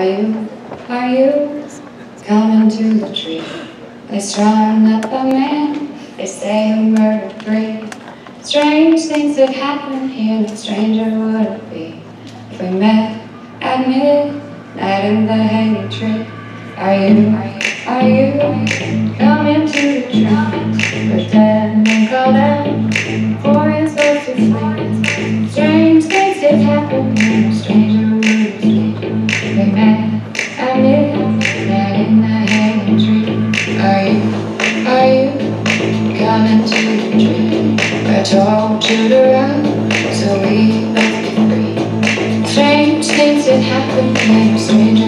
Are you, are you coming to the tree? They strung up a man, they say who murdered three. Strange things have happened here, and stranger would it be if we met at midnight in the hanging tree? Are you, are you, are you I don't to around, so we both free. Strange things that happen when you're strange.